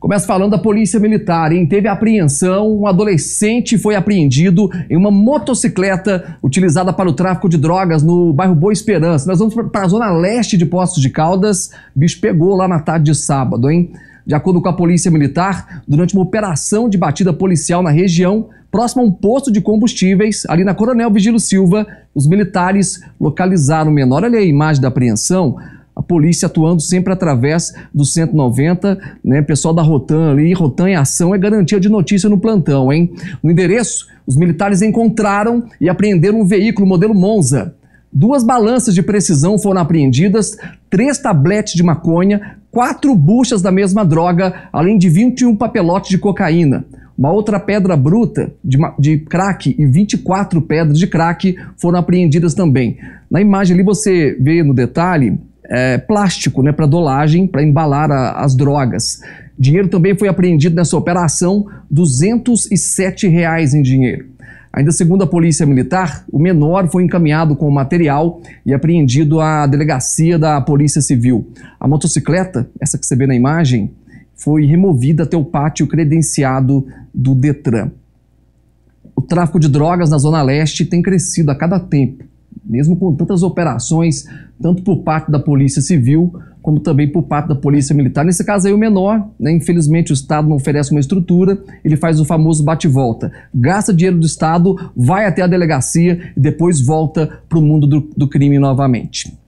Começa falando da Polícia Militar, hein? Teve apreensão, um adolescente foi apreendido em uma motocicleta utilizada para o tráfico de drogas no bairro Boa Esperança. Nós vamos para a zona leste de Poços de Caldas. O bicho pegou lá na tarde de sábado, hein? De acordo com a Polícia Militar, durante uma operação de batida policial na região, próximo a um posto de combustíveis, ali na Coronel Vigilo Silva, os militares localizaram o menor. Olha aí a imagem da apreensão a polícia atuando sempre através do 190, né? Pessoal da Rotan ali, Rotan em ação é garantia de notícia no plantão, hein? No endereço, os militares encontraram e apreenderam um veículo modelo Monza. Duas balanças de precisão foram apreendidas, três tabletes de maconha, quatro buchas da mesma droga, além de 21 papelotes de cocaína. Uma outra pedra bruta de, de crack e 24 pedras de crack foram apreendidas também. Na imagem ali você vê no detalhe é, plástico né, para dolagem, para embalar a, as drogas. Dinheiro também foi apreendido nessa operação, 207 reais em dinheiro. Ainda segundo a Polícia Militar, o menor foi encaminhado com o material e apreendido à delegacia da Polícia Civil. A motocicleta, essa que você vê na imagem, foi removida até o pátio credenciado do Detran. O tráfico de drogas na Zona Leste tem crescido a cada tempo mesmo com tantas operações, tanto por parte da Polícia Civil, como também por parte da Polícia Militar. Nesse caso aí, o menor, né, infelizmente o Estado não oferece uma estrutura, ele faz o famoso bate-volta. Gasta dinheiro do Estado, vai até a delegacia e depois volta para o mundo do, do crime novamente.